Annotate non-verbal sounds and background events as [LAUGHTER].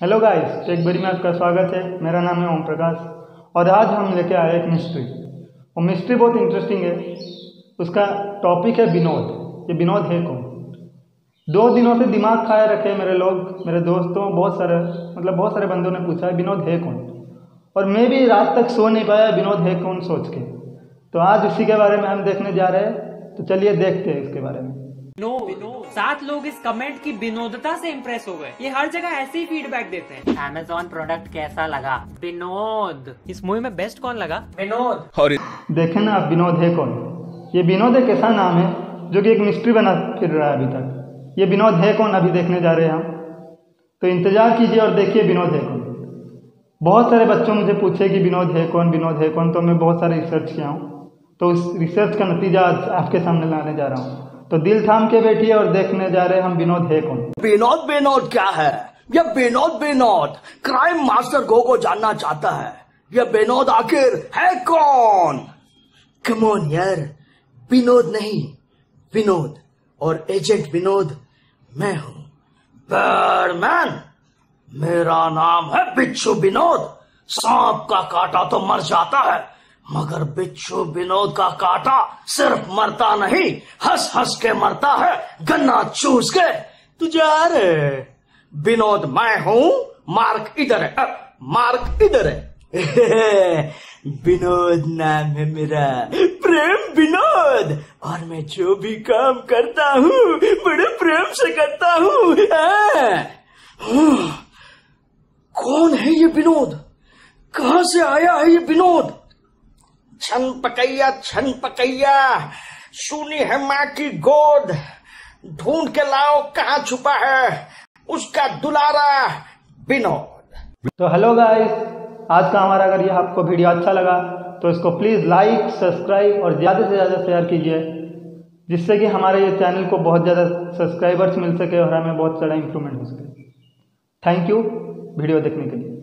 Hello guys एक बारी में आपका स्वागत है। मेरा नाम है ओम प्रकाश और आज हम लेके आए एक मिस्ट्री वो मिस्ट्री बहुत इंटरेस्टिंग है। उसका टॉपिक है विनोद। ये विनोद है कौन? दो दिनों से दिमाग खाए रखे मेरे लोग, मेरे दोस्तों, बहुत सारे मतलब बहुत सारे बंदों ने पूछा है विनोद है कौन? और मैं भी रात तक सो नहीं पाया, विनोद है कौन? सोच के। तो आज उसी के बारे में हम देखने जा रहे हैं। तो चलिए देखते हैं इसके बारे में। नो सात लोग इस कमेंट की विनोदता से इम्प्रेस हो गए। ये हर जगह ऐसे ही फीडबैक देते हैं। अमेजोन प्रोडक्ट कैसा लगा? विनोद इस मूवी में बेस्ट कौन लगा? विनोद और देखें ना आप विनोद है कौन? ये विनोद एक ऐसा नाम है जो कि एक मिस्ट्री बना फिर रहा है अभी तक। ये विनोद है कौन अभी देखने जा रहे हैं हम तो इंतज़ार कीजिए और देखिए विनोद है कौन। बहुत सारे बच्चों मुझे पूछे कि विनोद है कौन विनोद है कौन तो मैं बहुत सारे रिसर्च किया हूँ। तो उस रिसर्च का नतीजा आज आपके सामने लाने जा रहा हूँ। तो दिल थाम के बैठिए और देखने जा रहे हम विनोद है कौन? विनोद विनोद क्या है? यह Vinod Vinod crime master go को जानना चाहता है। यह बेनोद आखिर है कौन? कमोन यार, विनोद नहीं, विनोद और एजेंट विनोद, मैं हूँ। बैडमैन मेरा नाम है बिच्छू विनोद। सांप का काटा तो मर जाता है। मगर बिच्छू विनोद का काटा सिर्फ़ मरता नहीं हंस हंस के मरता है गन्ना चूस के। तुझे जा रे विनोद मैं हूँ मार्क इधर है अ, मार्क इधर है। [LAUGHS] विनोद नाम है मेरा प्रेम विनोद। और मैं जो भी काम करता हूँ बड़े प्रेम से करता हाँ। कौन है ये विनोद? कहाँ से आया है ये विनोद? छन पकैया छन पकैया, सुनी है माँ की गोद, ढूंढ के लाओ कहाँ छुपा है, उसका दुलारा विनोद। तो हेलो गाइस, आज का हमारा अगर ये आपको वीडियो अच्छा लगा तो इसको प्लीज़ लाइक, सब्सक्राइब और ज़्यादा से ज़्यादा शेयर कीजिए, जिससे कि हमारे ये चैनल को बहुत ज़्यादा सब्सक्राइबर्स मिल सके और हमें बहुत सारा इम्प्रूवमेंट हो सके। थैंक यू, वीडियो देखने के लिए।